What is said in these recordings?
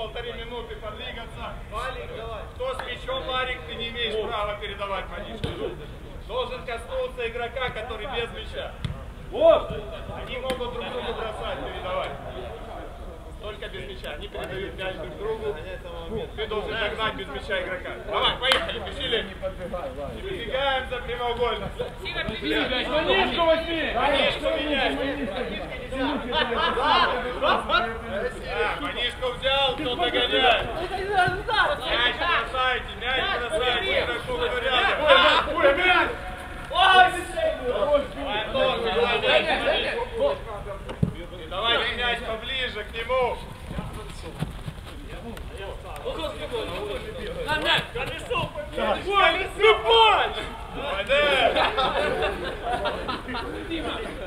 полторы минуты подвигаться. Кто с мячом, Марик, ты не имеешь права передавать манишку. Должен коснуться игрока, который без мяча. Они могут друг другу бросать, передавать. Только без мяча. Они передают мяч друг другу. Ты должен догнать без мяча игрока. Давай, поехали, пишили. И выбегаем за прямоугольник. Манишку возьми! Манишку меняй. Да, манишку кто догоняет. Мяч бросайте, мяч бросайте, игроку кто рядом. Ой, мяч! Мяч. Давайте мяч поближе к нему. Ой, Степан! Подсказывайте,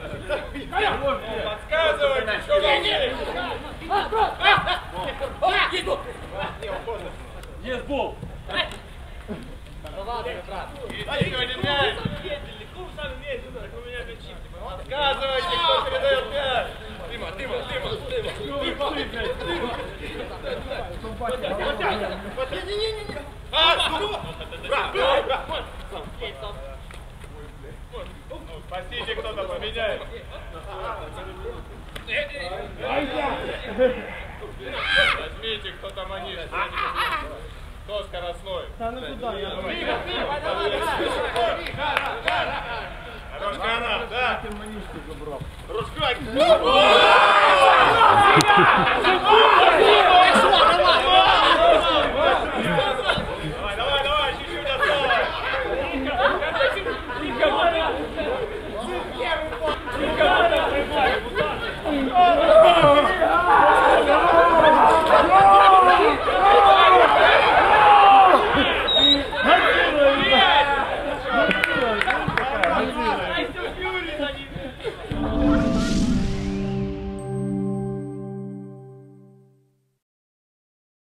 Есть мяч. Подсказывайте, кто передает мяч. Дима, Дима, Дима, Дима. А, бра, бра, бра. Ну, Спасите, кто-то поменяет. Возьмите, кто-то манишь. Кто скоростной? Хорошая она, да. Ружкой.